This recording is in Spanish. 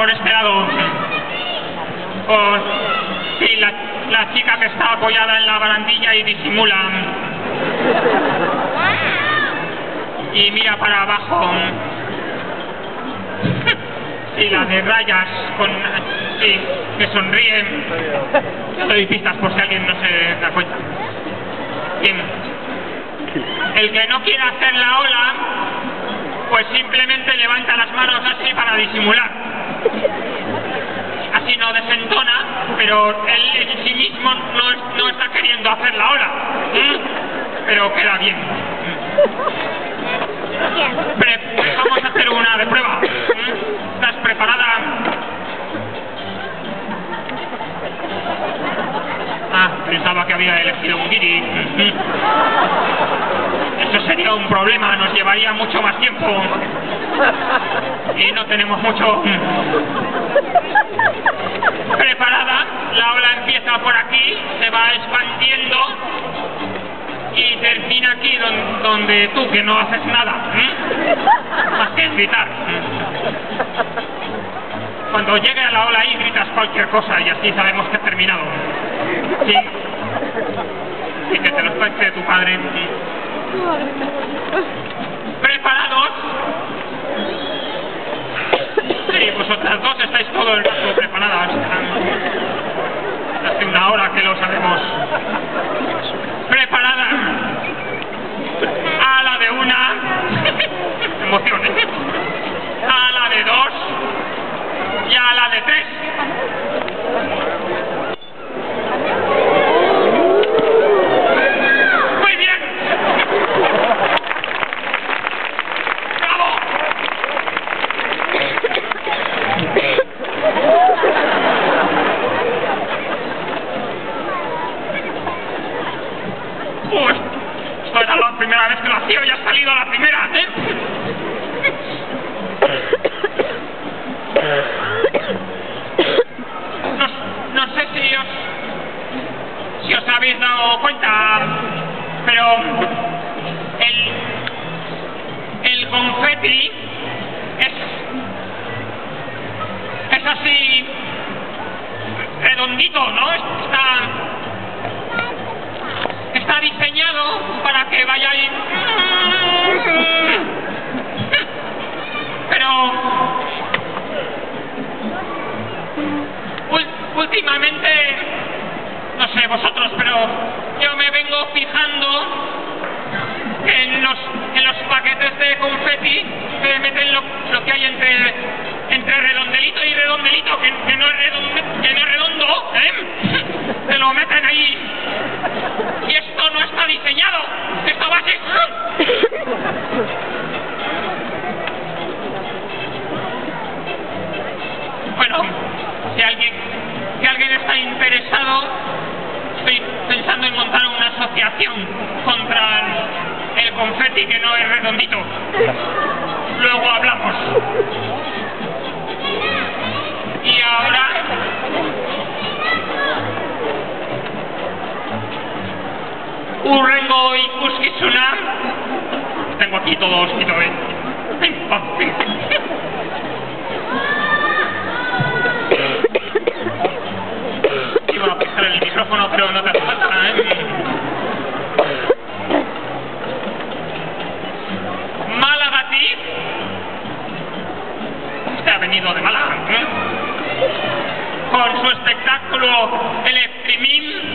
por lado. Pues, sí, la, chica que está apoyada en la barandilla y disimula. Y mira para abajo. Y la de rayas con sí, que sonríen. Yo doy pistas por si alguien no se da cuenta. El que no quiera hacer la ola, pues simplemente levanta las manos así para disimular. Así no desentona, pero él en sí mismo no, no está queriendo hacer la ola. ¿Mm? Pero queda bien. Pre- vamos a hacer una de prueba. ¿Mm? ¿Estás preparada? Ah, pensaba que había elegido un guiri. Ujú. Eso sería un problema, nos llevaría mucho más tiempo. Y no tenemos mucho. Aquí don- donde tú que no haces nada. Más que gritar. Cuando llegue a la ola ahí gritas cualquier cosa y así sabemos que ha terminado. Sí. Y que te lo explique tu padre. ¿Preparados? Sí, vosotras dos estáis todo el rato preparadas. Hace una hora que lo sabemos. ¿Preparada? A la de una. Emociones. A la de dos. Y a la de tres. Muy bien. ¡Bravo! Uy, esto primera vez que lo hacía y ha salido a la primera, ¿eh? No, no sé si os, si os habéis dado cuenta, pero el, el confeti es, es así redondito, ¿no? Está que vayáis... Pero ul- últimamente, no sé vosotros, pero yo me vengo fijando que en los, en los paquetes de confeti se meten lo, lo que hay entre, entre redondelito y redondelito, que, que no, es redondo, que no es redondo, ¿eh? Se lo meten ahí. Y esto no está diseñado. Esto va así. Bueno, si alguien, si alguien está interesado, estoy pensando en montar una asociación contra el confeti que no es redondito. Luego hablamos. Urrengo ikuskizuna. Tengo aquí todo escrito, ¿eh? Pim, pam, pim. Iba a pisar el micrófono, pero no te hace falta, ¿eh? Malagati. Este ha venido de Málaga, ¿eh? Con su espectáculo El Exprimim